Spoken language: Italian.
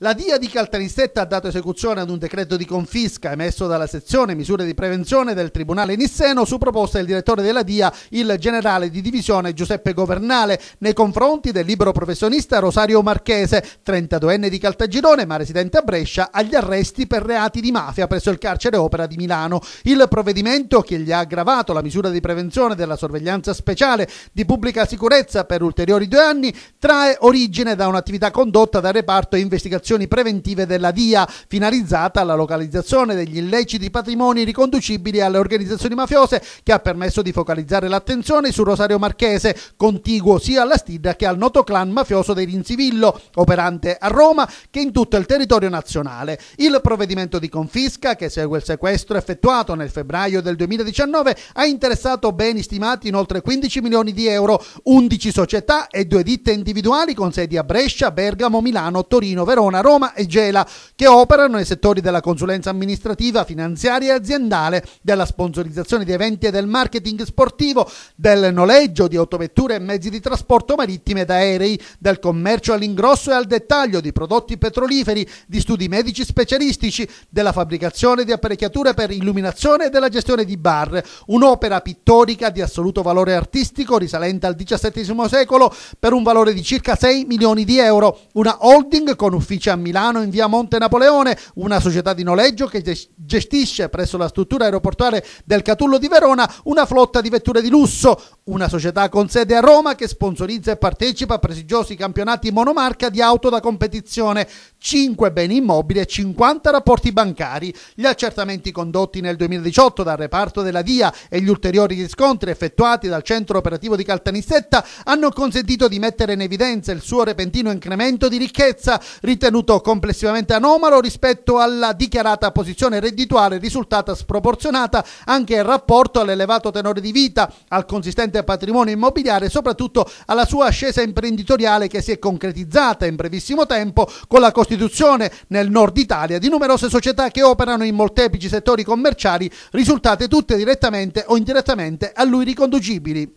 La DIA di Caltanissetta ha dato esecuzione ad un decreto di confisca emesso dalla sezione misure di prevenzione del Tribunale Nisseno su proposta del direttore della DIA, il generale di divisione Giuseppe Governale, nei confronti del libero professionista Rosario Marchese, 32enne di Caltagirone ma residente a Brescia, agli arresti per reati di mafia presso il carcere opera di Milano. Il provvedimento che gli ha aggravato la misura di prevenzione della sorveglianza speciale di pubblica sicurezza per ulteriori due anni trae origine da un'attività condotta dal reparto investigazione azioni preventive della DIA, finalizzata alla localizzazione degli illeciti patrimoni riconducibili alle organizzazioni mafiose, che ha permesso di focalizzare l'attenzione su Rosario Marchese, contiguo sia alla Stida che al noto clan mafioso dei Rinzivillo, operante a Roma che in tutto il territorio nazionale. Il provvedimento di confisca, che segue il sequestro effettuato nel febbraio del 2019, ha interessato beni stimati in oltre 15 milioni di euro, 11 società e due ditte individuali con sedi a Brescia, Bergamo, Milano, Torino, Verona, Verona, Roma e Gela, che operano nei settori della consulenza amministrativa, finanziaria e aziendale, della sponsorizzazione di eventi e del marketing sportivo, del noleggio di autovetture e mezzi di trasporto marittimi ed aerei, del commercio all'ingrosso e al dettaglio di prodotti petroliferi, di studi medici specialistici, della fabbricazione di apparecchiature per illuminazione e della gestione di bar, un'opera pittorica di assoluto valore artistico risalente al XVII secolo per un valore di circa 6 milioni di euro, una holding con uffici a Milano in via Monte Napoleone, una società di noleggio che gestisce presso la struttura aeroportuale del Catullo di Verona una flotta di vetture di lusso, una società con sede a Roma che sponsorizza e partecipa a prestigiosi campionati monomarca di auto da competizione, 5 beni immobili e 50 rapporti bancari. Gli accertamenti condotti nel 2018 dal reparto della DIA e gli ulteriori riscontri effettuati dal centro operativo di Caltanissetta hanno consentito di mettere in evidenza il suo repentino incremento di ricchezza, ritenuto ritenuto complessivamente anomalo rispetto alla dichiarata posizione reddituale risultata sproporzionata anche in rapporto all'elevato tenore di vita, al consistente patrimonio immobiliare e soprattutto alla sua ascesa imprenditoriale che si è concretizzata in brevissimo tempo con la costituzione nel nord Italia di numerose società che operano in molteplici settori commerciali, risultate tutte direttamente o indirettamente a lui riconducibili.